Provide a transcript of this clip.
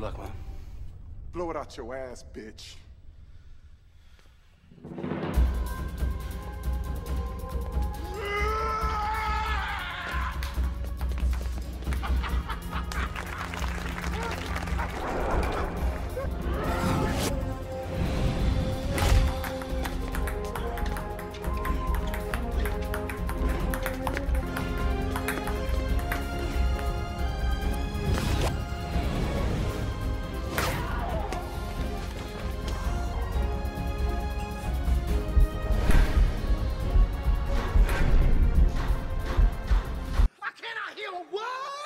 Good luck, man. Blow it out your ass, bitch. What?